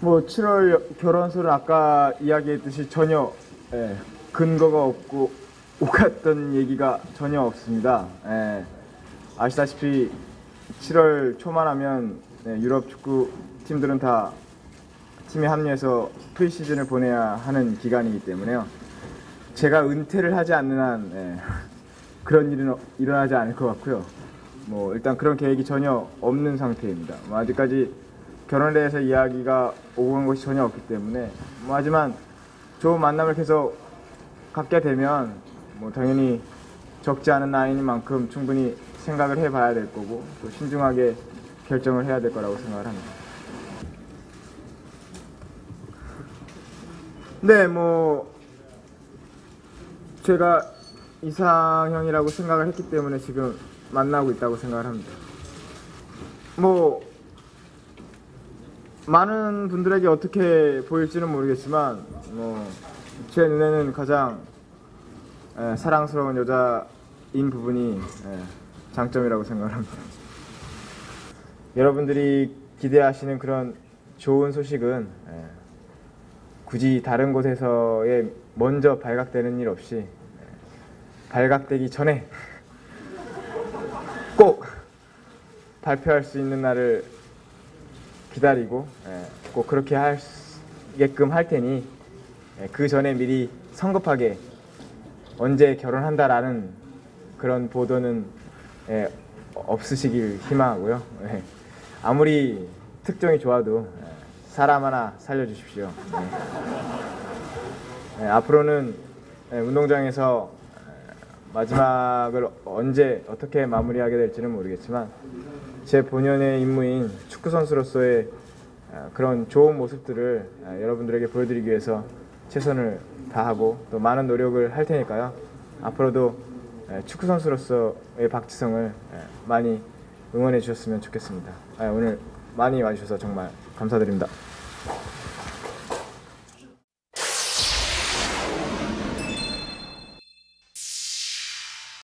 뭐 7월 결혼설은 아까 이야기했듯이 전혀 예, 근거가 없고 오갔던 얘기가 전혀 없습니다. 예, 아시다시피 7월 초만 하면 예, 유럽 축구 팀들은 다 팀에 합류해서 프리시즌을 보내야 하는 기간이기 때문에요. 제가 은퇴를 하지 않는 한 예, 그런 일은 일어나지 않을 것 같고요. 뭐 일단 그런 계획이 전혀 없는 상태입니다. 뭐 아직까지 결혼에 대해서 이야기가 오고 간 것이 전혀 없기 때문에 뭐 하지만 좋은 만남을 계속 갖게 되면 뭐 당연히 적지 않은 나이인 만큼 충분히 생각을 해봐야 될 거고 또 신중하게 결정을 해야 될 거라고 생각을 합니다. 네, 뭐 제가 이상형이라고 생각을 했기 때문에 지금 만나고 있다고 생각을 합니다. 뭐 많은 분들에게 어떻게 보일지는 모르겠지만 뭐 제 눈에는 가장 에, 사랑스러운 여자인 부분이 에, 장점이라고 생각을 합니다. 여러분들이 기대하시는 그런 좋은 소식은 에, 굳이 다른 곳에서의 먼저 발각되는 일 없이 에, 발각되기 전에 꼭 발표할 수 있는 날을 기다리고 예, 꼭 그렇게 하게끔 할 테니 예, 그 전에 미리 성급하게 언제 결혼한다라는 그런 보도는 예, 없으시길 희망하고요. 예, 아무리 특종이 좋아도 예, 사람 하나 살려주십시오. 앞으로는 예, 운동장에서 예, 마지막을 언제 어떻게 마무리하게 될지는 모르겠지만 제 본연의 임무인 축구 선수로서의 어, 그런 좋은 모습들을 어, 여러분들에게 보여드리기 위해서 최선을 다하고 또 많은 노력을 할 테니까요. 앞으로도 에, 축구 선수로서의 박지성을 에, 많이 응원해 주셨으면 좋겠습니다. 아, 오늘 많이 와주셔서 정말 감사드립니다.